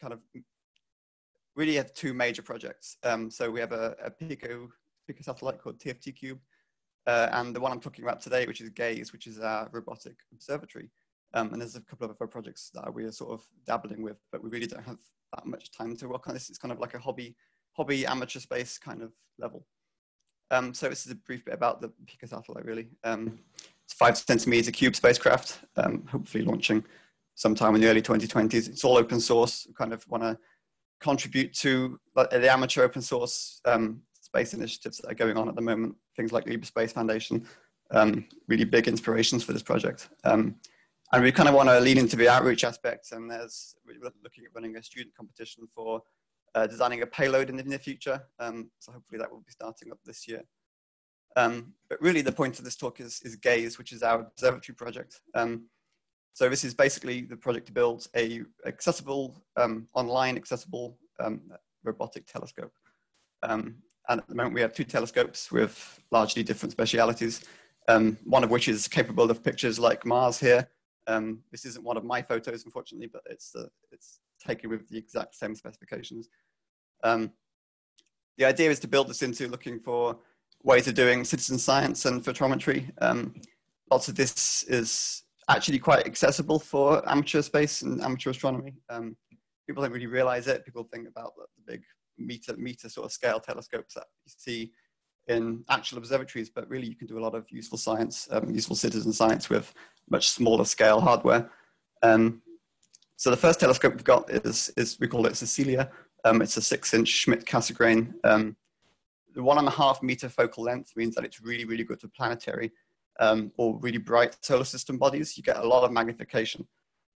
kind of really have two major projects. Um, so we have a, a Pico, Pico satellite called TFT Cube, uh, and the one I'm talking about today, which is GAZE, which is our robotic observatory. Um, and there's a couple of other projects that we are sort of dabbling with, but we really don't have that much time to work on this. It's kind of like a hobby, hobby amateur space kind of level. Um, so this is a brief bit about the Pico satellite, really. Um, it's five centimeter cube spacecraft, um, hopefully launching sometime in the early 2020s. It's all open source. We kind of want to contribute to the amateur open source um, space initiatives that are going on at the moment. Things like Libre Space Foundation, um, really big inspirations for this project. Um, and we kind of want to lean into the outreach aspects. And there's we're looking at running a student competition for uh, designing a payload in the near future. Um, so hopefully that will be starting up this year. Um, but really the point of this talk is, is GAZE, which is our observatory project. Um, so this is basically the project to build a accessible, um, online accessible um, robotic telescope. Um, and at the moment we have two telescopes with largely different specialities, um, one of which is capable of pictures like Mars here. Um, this isn't one of my photos, unfortunately, but it's, uh, it's taken with the exact same specifications. Um, the idea is to build this into looking for ways of doing citizen science and photometry. lots of this is actually quite accessible for amateur space and amateur astronomy. Um, people don't really realize it. People think about the, the big meter, meter sort of scale telescopes that you see in actual observatories, but really you can do a lot of useful science, um, useful citizen science with much smaller scale hardware. Um, so the first telescope we've got is, is we call it Cecilia. Um, it's a six inch Schmidt-Cassegrain. Um, the one and a half meter focal length means that it's really, really good for planetary um, or really bright solar system bodies, you get a lot of magnification.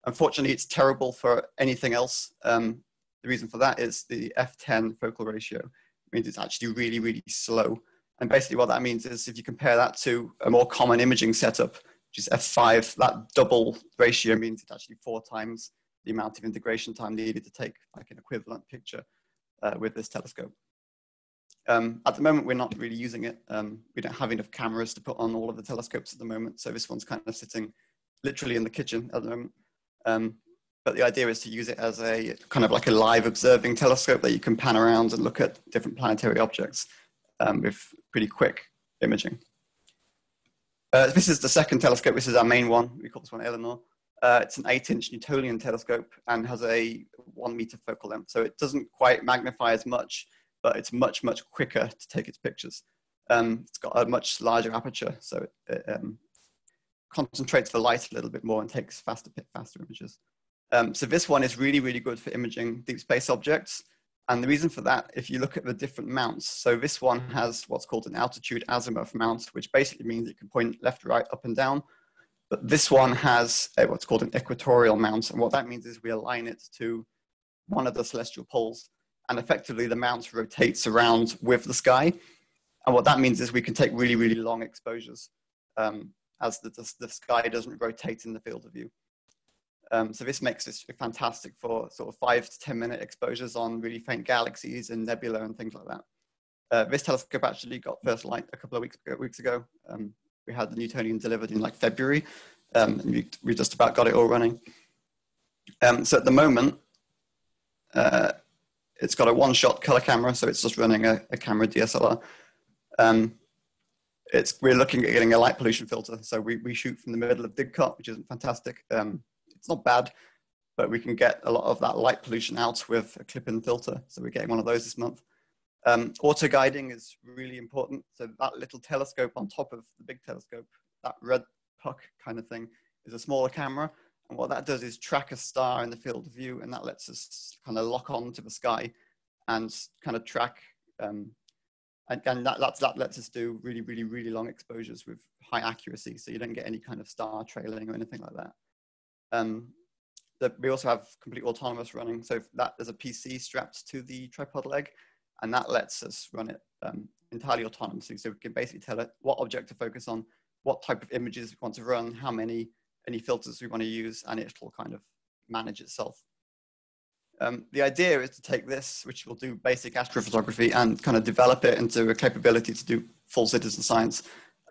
Unfortunately, it's terrible for anything else. Um, the reason for that is the f10 focal ratio it means it's actually really, really slow. And basically what that means is if you compare that to a more common imaging setup, which is f5, that double ratio means it's actually four times the amount of integration time needed to take like an equivalent picture uh, with this telescope. Um, at the moment, we're not really using it. Um, we don't have enough cameras to put on all of the telescopes at the moment. So this one's kind of sitting literally in the kitchen at the moment. Um, but the idea is to use it as a kind of like a live observing telescope that you can pan around and look at different planetary objects um, with pretty quick imaging. Uh, this is the second telescope. This is our main one. We call this one Eleanor. Uh, it's an eight inch Newtonian telescope and has a one meter focal length. So it doesn't quite magnify as much but it's much, much quicker to take its pictures. Um, it's got a much larger aperture, so it, um, concentrates the light a little bit more and takes faster, faster images. Um, so this one is really, really good for imaging deep space objects. And the reason for that, if you look at the different mounts, so this one has what's called an altitude azimuth mount, which basically means it can point left, right, up and down. But this one has a, what's called an equatorial mount. And what that means is we align it to one of the celestial poles and effectively the mount rotates around with the sky. And what that means is we can take really, really long exposures um, as the, the, the, sky doesn't rotate in the field of view. Um, so this makes this fantastic for sort of five to 10 minute exposures on really faint galaxies and nebula and things like that. Uh, this telescope actually got first light a couple of weeks ago. Weeks ago. Um, we had the Newtonian delivered in like February, um, and we, we, just about got it all running. Um, so at the moment, uh, it's got a one-shot color camera, so it's just running a, a camera DSLR. Um, it's, we're looking at getting a light pollution filter. So we, we shoot from the middle of Didcot, which isn't fantastic. Um, it's not bad, but we can get a lot of that light pollution out with a clip-in filter. So we're getting one of those this month. Um, auto guiding is really important. So that little telescope on top of the big telescope, that red puck kind of thing, is a smaller camera. And what that does is track a star in the field of view, and that lets us kind of lock on to the sky and kind of track. Um, and, and that, that, that lets us do really, really, really long exposures with high accuracy, so you don't get any kind of star trailing or anything like that. Um, the, we also have complete autonomous running, so that there's a PC strapped to the tripod leg, and that lets us run it um, entirely autonomously. So we can basically tell it what object to focus on, what type of images we want to run, how many, any filters we want to use, and it'll kind of manage itself. Um, the idea is to take this, which will do basic astrophotography, and kind of develop it into a capability to do full citizen science.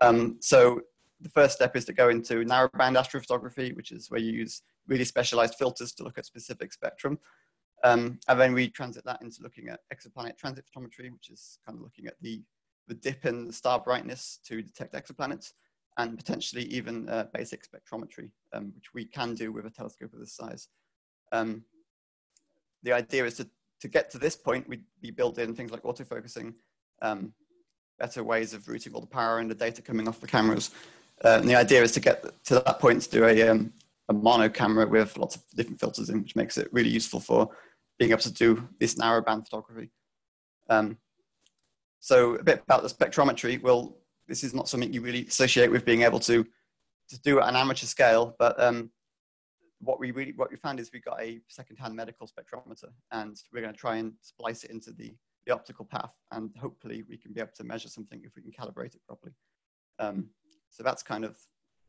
Um, so the first step is to go into narrowband astrophotography, which is where you use really specialized filters to look at specific spectrum. Um, and then we transit that into looking at exoplanet transit photometry, which is kind of looking at the, the dip in the star brightness to detect exoplanets, and potentially even uh, basic spectrometry, um, which we can do with a telescope of this size. Um, the idea is to, to get to this point, we, we build in things like autofocusing, um, better ways of routing all the power and the data coming off the cameras. Uh, and the idea is to get to that point to do a, um, a mono camera with lots of different filters in, which makes it really useful for being able to do this narrow band photography. Um, so a bit about the spectrometry. Well, this is not something you really associate with being able to, to do at an amateur scale, but um, what we really what we found is we got a second-hand medical spectrometer, and we're going to try and splice it into the, the optical path, and hopefully we can be able to measure something if we can calibrate it properly. Um, so that's kind of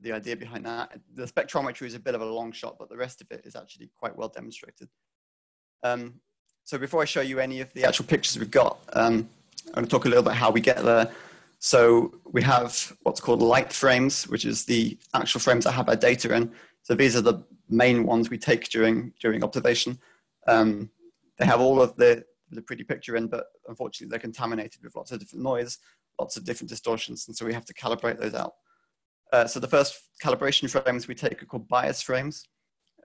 the idea behind that. The spectrometry is a bit of a long shot, but the rest of it is actually quite well demonstrated. Um, so before I show you any of the actual pictures we've got, um, I'm going to talk a little bit how we get there. So we have what's called light frames, which is the actual frames that have our data in. So these are the main ones we take during during observation. Um, they have all of the the pretty picture in, but unfortunately they're contaminated with lots of different noise, lots of different distortions, and so we have to calibrate those out. Uh, so the first calibration frames we take are called bias frames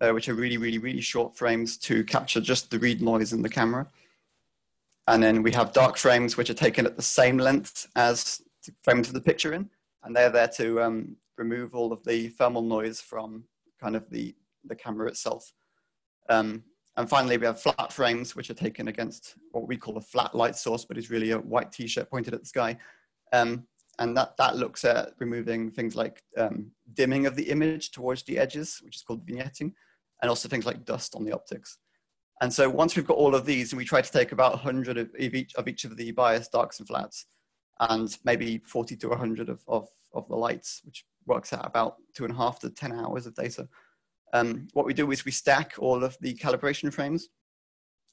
uh, which are really, really, really short frames to capture just the read noise in the camera. And then we have dark frames, which are taken at the same length as the frame to the picture in. And they're there to um, remove all of the thermal noise from kind of the, the camera itself. Um, and finally, we have flat frames, which are taken against what we call a flat light source, but is really a white t-shirt pointed at the sky. Um, and that, that looks at removing things like um, dimming of the image towards the edges, which is called vignetting, and also things like dust on the optics. And so once we've got all of these, and we try to take about 100 of each of, each of the bias darks and flats, and maybe 40 to 100 of, of, of the lights, which works out about two and a half to 10 hours of data. Um, what we do is we stack all of the calibration frames.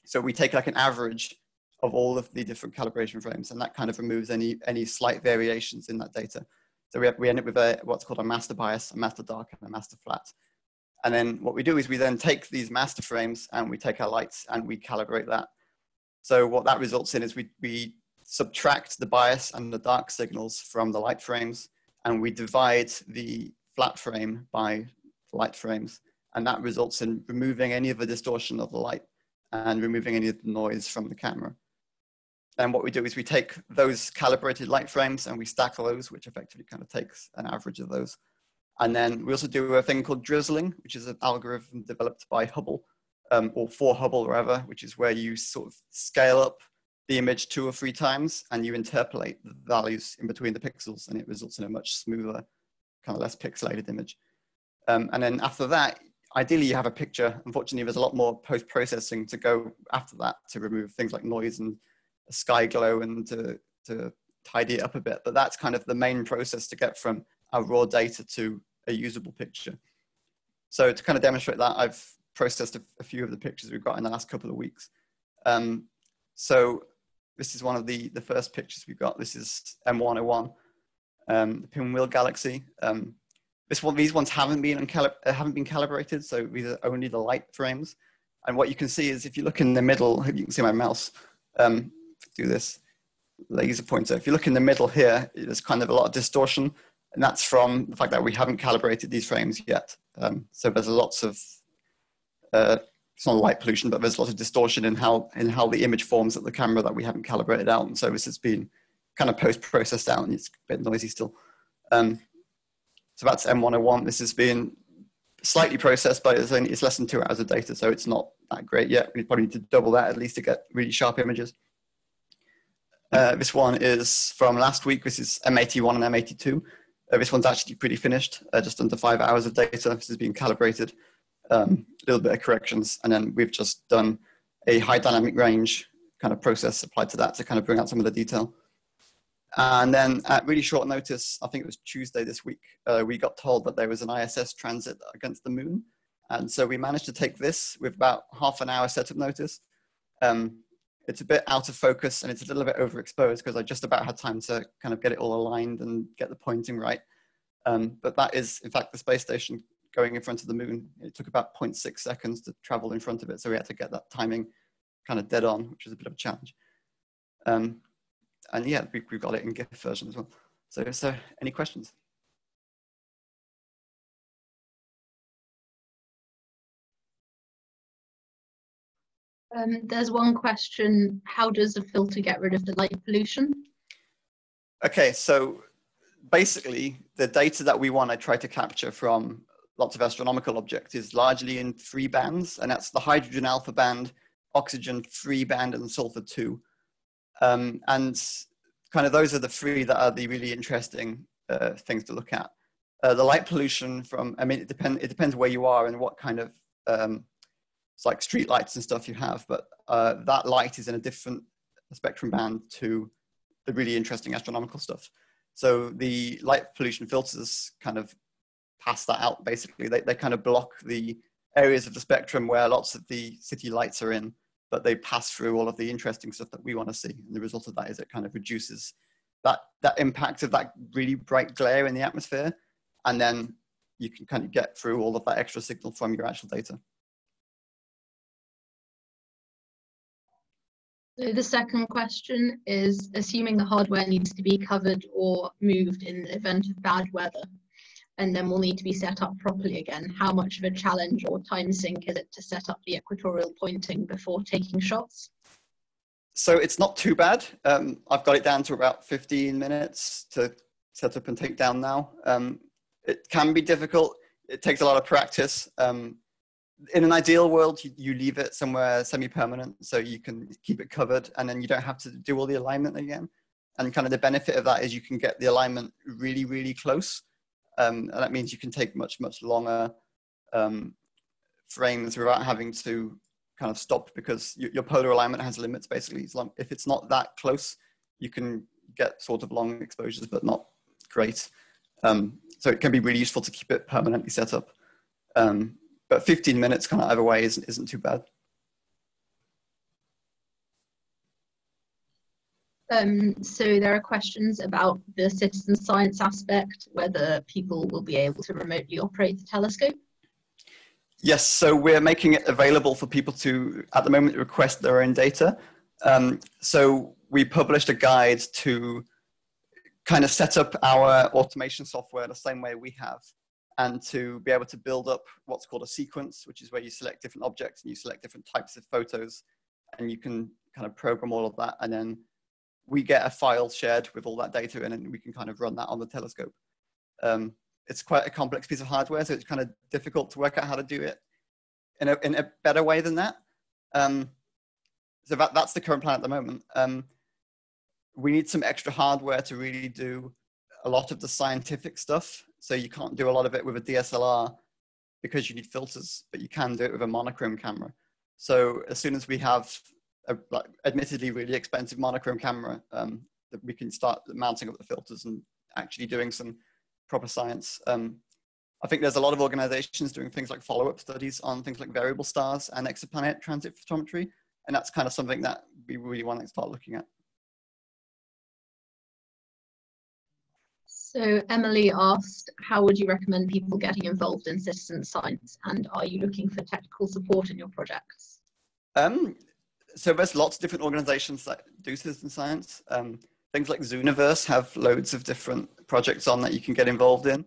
So we take like an average of all of the different calibration frames, and that kind of removes any, any slight variations in that data. So we, have, we end up with a, what's called a master bias, a master dark, and a master flat. And then what we do is we then take these master frames and we take our lights and we calibrate that. So what that results in is we, we subtract the bias and the dark signals from the light frames and we divide the flat frame by light frames. And that results in removing any of the distortion of the light and removing any of the noise from the camera. And what we do is we take those calibrated light frames and we stack those, which effectively kind of takes an average of those. And then we also do a thing called drizzling, which is an algorithm developed by Hubble, um, or for Hubble rather, which is where you sort of scale up the image two or three times and you interpolate the values in between the pixels and it results in a much smoother, kind of less pixelated image. Um, and then after that, ideally you have a picture. Unfortunately, there's a lot more post-processing to go after that to remove things like noise and sky glow and to, to tidy it up a bit. But that's kind of the main process to get from our raw data to a usable picture. So to kind of demonstrate that, I've processed a, a few of the pictures we've got in the last couple of weeks. Um, so this is one of the, the first pictures we've got. This is M101, um, the Pinwheel Galaxy. Um, this one, these ones haven't been, haven't been calibrated, so these are only the light frames. And what you can see is if you look in the middle, you can see my mouse, um, do this laser pointer. If you look in the middle here, there's kind of a lot of distortion and that's from the fact that we haven't calibrated these frames yet. Um, so there's lots of, uh, it's not light pollution, but there's lots of distortion in how, in how the image forms at the camera that we haven't calibrated out. And so this has been kind of post-processed out and it's a bit noisy still. Um, so that's M101. This has been slightly processed, but it's, only, it's less than two hours of data, so it's not that great yet. We probably need to double that at least to get really sharp images. Uh, this one is from last week. This is M81 and M82. Uh, this one's actually pretty finished, uh, just under five hours of data. This has been calibrated, um, a little bit of corrections, and then we've just done a high dynamic range kind of process applied to that to kind of bring out some of the detail. And then at really short notice, I think it was Tuesday this week, uh, we got told that there was an ISS transit against the moon. And so we managed to take this with about half an hour setup notice. Um, it's a bit out of focus and it's a little bit overexposed because I just about had time to kind of get it all aligned and get the pointing right. Um, but that is, in fact, the space station going in front of the moon. It took about 0.6 seconds to travel in front of it. So we had to get that timing kind of dead on, which is a bit of a challenge. Um, and yeah, we, have got it in GIF version as well. So, so any questions? Um, there's one question, how does a filter get rid of the light pollution? Okay, so basically the data that we want to try to capture from lots of astronomical objects is largely in three bands, and that's the hydrogen alpha band, oxygen three band, and sulfur two. Um, and kind of those are the three that are the really interesting uh, things to look at. Uh, the light pollution from, I mean, it, depend, it depends where you are and what kind of, um, it's like street lights and stuff you have, but uh, that light is in a different spectrum band to the really interesting astronomical stuff. So the light pollution filters kind of pass that out basically. They, they kind of block the areas of the spectrum where lots of the city lights are in, but they pass through all of the interesting stuff that we want to see. And the result of that is it kind of reduces that, that impact of that really bright glare in the atmosphere. And then you can kind of get through all of that extra signal from your actual data. So the second question is, assuming the hardware needs to be covered or moved in the event of bad weather, and then will need to be set up properly again, how much of a challenge or time sink is it to set up the equatorial pointing before taking shots? So it's not too bad. Um, I've got it down to about 15 minutes to set up and take down now. Um, it can be difficult. It takes a lot of practice. Um, in an ideal world, you, you leave it somewhere semi-permanent so you can keep it covered and then you don't have to do all the alignment again. And kind of the benefit of that is you can get the alignment really, really close. Um, and that means you can take much, much longer um, frames without having to kind of stop because you, your polar alignment has limits basically. Long, if it's not that close, you can get sort of long exposures, but not great. Um, so it can be really useful to keep it permanently set up. Um, but 15 minutes kind of either way isn't, isn't too bad. Um, so there are questions about the citizen science aspect, whether people will be able to remotely operate the telescope. Yes, so we're making it available for people to, at the moment, request their own data. Um, so we published a guide to kind of set up our automation software the same way we have and to be able to build up what's called a sequence, which is where you select different objects and you select different types of photos and you can kind of program all of that. And then we get a file shared with all that data in and we can kind of run that on the telescope. Um, it's quite a complex piece of hardware, so it's kind of difficult to work out how to do it in a, in a better way than that. Um, so that, that's the current plan at the moment. Um, we need some extra hardware to really do a lot of the scientific stuff so you can't do a lot of it with a DSLR because you need filters, but you can do it with a monochrome camera. So as soon as we have a, like, admittedly really expensive monochrome camera, um, that we can start mounting up the filters and actually doing some proper science. Um, I think there's a lot of organizations doing things like follow-up studies on things like variable stars and exoplanet transit photometry. And that's kind of something that we really want to start looking at. So Emily asked, how would you recommend people getting involved in citizen science? And are you looking for technical support in your projects? Um, so there's lots of different organizations that do citizen science. Um, things like Zooniverse have loads of different projects on that you can get involved in.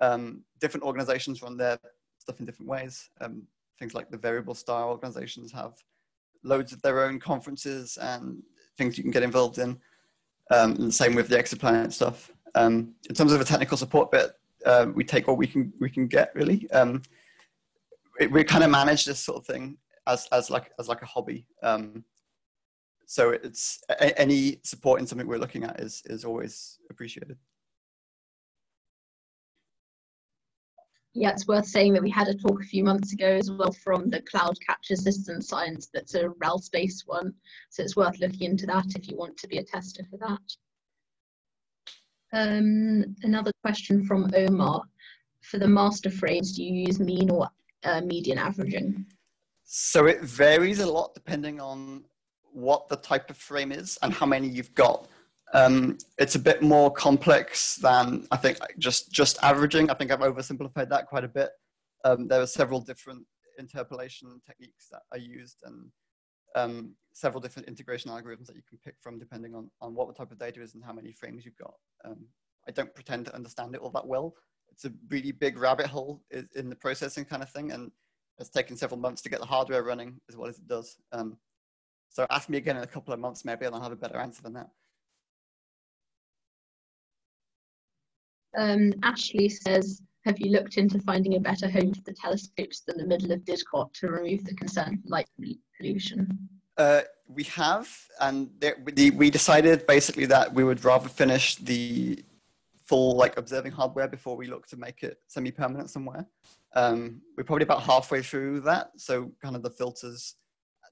Um, different organizations run their stuff in different ways. Um, things like the Variable Star organizations have loads of their own conferences and things you can get involved in. Um, and same with the exoplanet stuff. Um, in terms of a technical support bit, uh, we take what we can we can get really. Um, it, we kind of manage this sort of thing as as like as like a hobby. Um, so it's a, any support in something we're looking at is is always appreciated. Yeah, it's worth saying that we had a talk a few months ago as well from the Cloud Capture System Science that's a RAL-based one. So it's worth looking into that if you want to be a tester for that. Um, another question from Omar. For the master frames, do you use mean or uh, median averaging? So it varies a lot depending on what the type of frame is and how many you've got. Um, it's a bit more complex than I think just just averaging. I think I've oversimplified that quite a bit. Um, there are several different interpolation techniques that are used, and um, several different integration algorithms that you can pick from depending on, on what the type of data is and how many frames you've got. Um, I don't pretend to understand it all that well. It's a really big rabbit hole in the processing kind of thing. And it's taken several months to get the hardware running as well as it does. Um, so ask me again in a couple of months, maybe, and I'll have a better answer than that. Um, Ashley says, have you looked into finding a better home for the telescopes than the middle of Didcot to remove the concern for light pollution? Uh, we have, and there, we, we decided basically that we would rather finish the full like observing hardware before we look to make it semi-permanent somewhere. Um, we're probably about halfway through that, so kind of the filters,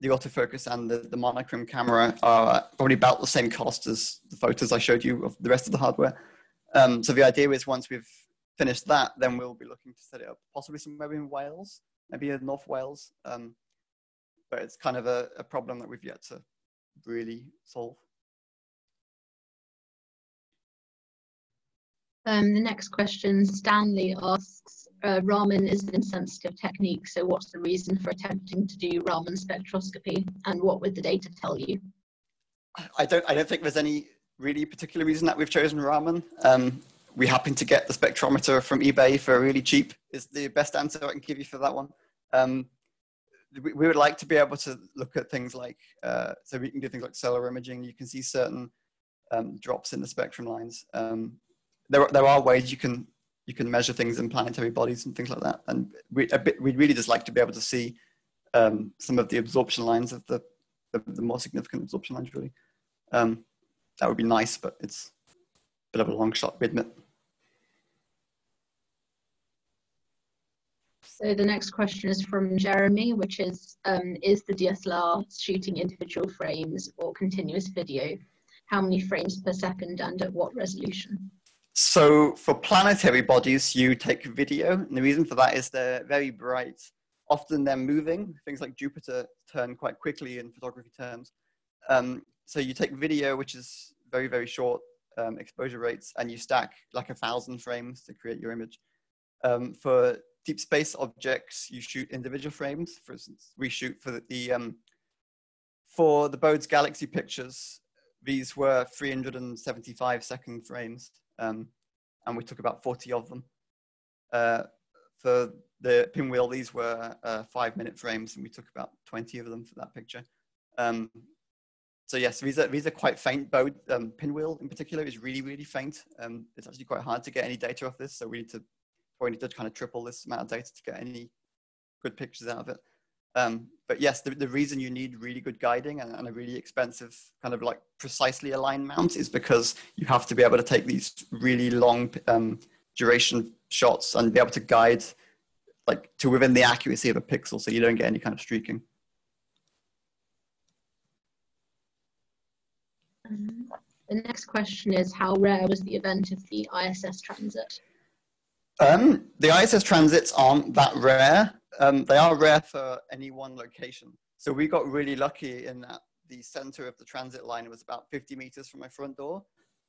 the autofocus, and the, the monochrome camera are probably about the same cost as the photos I showed you of the rest of the hardware. Um, so the idea is once we've finished that, then we'll be looking to set it up possibly somewhere in Wales, maybe in North Wales. Um, but it's kind of a, a problem that we've yet to really solve. Um, the next question, Stanley asks, uh, Raman is an insensitive technique, so what's the reason for attempting to do Raman spectroscopy and what would the data tell you? I don't, I don't think there's any really particular reason that we've chosen Raman. Um, we happen to get the spectrometer from eBay for really cheap is the best answer I can give you for that one. Um, we, would like to be able to look at things like, uh, so we can do things like solar imaging. You can see certain um, drops in the spectrum lines. There, there are ways you can you can measure things in planetary bodies and things like that. And we bit, we'd really just like to be able to see um, some of the absorption lines of the, the, the more significant absorption lines, really. Um, that would be nice, but it's a bit of a long shot, we admit. So the next question is from Jeremy, which is, um, is the DSLR shooting individual frames or continuous video? How many frames per second and at what resolution? So for planetary bodies, you take video, and the reason for that is they're very bright. Often they're moving. Things like Jupiter turn quite quickly in photography terms. Um, so you take video, which is very, very short um, exposure rates, and you stack like a thousand frames to create your image. Um, for deep space objects, you shoot individual frames. For instance, we shoot for the, the um, for the Bode's Galaxy pictures, these were 375 second frames um, and we took about 40 of them. Uh, for the pinwheel, these were uh, five minute frames, and we took about 20 of them for that picture. Um, so yes, these are, these are quite faint. Bode um, pinwheel in particular is really, really faint. Um, it's actually quite hard to get any data off this, so we need to probably need to kind of triple this amount of data to get any good pictures out of it. Um, but yes, the, the reason you need really good guiding and, and, a really expensive kind of like precisely aligned mount is because you have to be able to take these really long um, duration shots and be able to guide like to within the accuracy of a pixel so you don't get any kind of streaking. Um, the next question is how rare was the event of the ISS transit? Um, the ISS transits aren't that rare um, they are rare for any one location. So we got really lucky in that the center of the transit line was about 50 meters from my front door.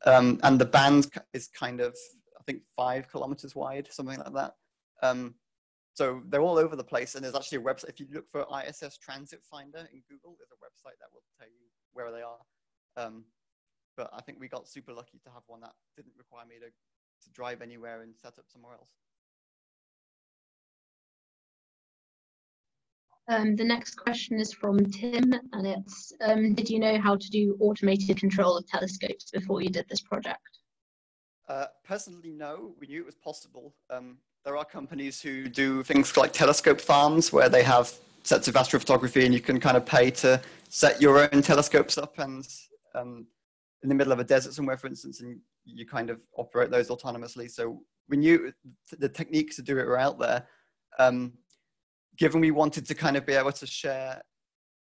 Um, and the band is kind of, I think, five kilometers wide, something like that. Um, so they're all over the place. And there's actually a website. If you look for ISS Transit Finder in Google, there's a website that will tell you where they are. Um, but I think we got super lucky to have one that didn't require me to, to drive anywhere and set up somewhere else. Um, the next question is from Tim, and it's um, Did you know how to do automated control of telescopes before you did this project? Uh, personally, no. We knew it was possible. Um, there are companies who do things like telescope farms where they have sets of astrophotography and you can kind of pay to set your own telescopes up and um, in the middle of a desert somewhere, for instance, and you kind of operate those autonomously. So we knew the techniques to do it were out there. Um, given we wanted to kind of be able to share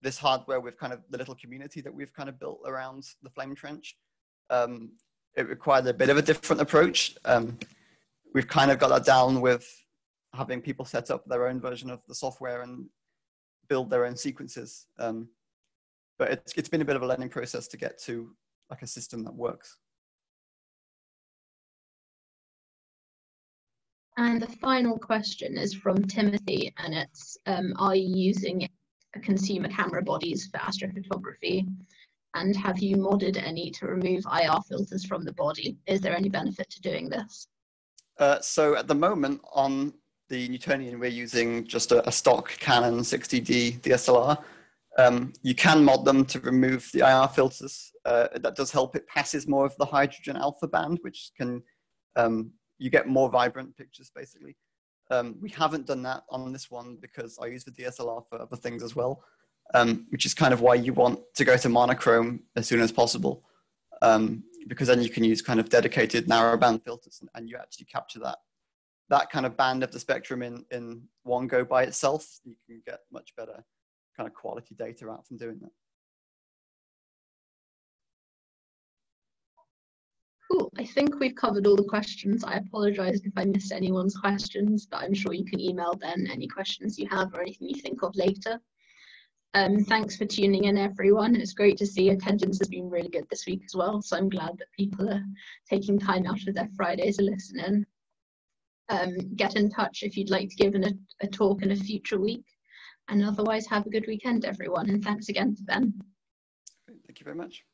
this hardware with kind of the little community that we've kind of built around the flame trench, um, it required a bit of a different approach. Um, we've kind of got that down with having people set up their own version of the software and build their own sequences. Um, but it's, it's been a bit of a learning process to get to like a system that works. And the final question is from Timothy, and it's um, Are you using consumer camera bodies for astrophotography? And have you modded any to remove IR filters from the body? Is there any benefit to doing this? Uh, so at the moment on the Newtonian, we're using just a, a stock Canon 60D DSLR. Um, you can mod them to remove the IR filters. Uh, that does help. It passes more of the hydrogen alpha band, which can, um, you get more vibrant pictures basically. Um, we haven't done that on this one because I use the DSLR for other things as well, um, which is kind of why you want to go to monochrome as soon as possible. Um, because then you can use kind of dedicated narrowband filters and, and, you actually capture that that kind of band of the spectrum in in one go by itself you can get much better kind of quality data out from doing that Cool. I think we've covered all the questions. I apologize if I missed anyone's questions, but I'm sure you can email Ben any questions you have or anything you think of later. Um, thanks for tuning in, everyone. It's great to see attendance has been really good this week as well. So I'm glad that people are taking time out of their Friday to listen in. Um, get in touch if you'd like to give an, a, a talk in a future week. And otherwise, have a good weekend, everyone. And thanks again to Ben. Thank you very much.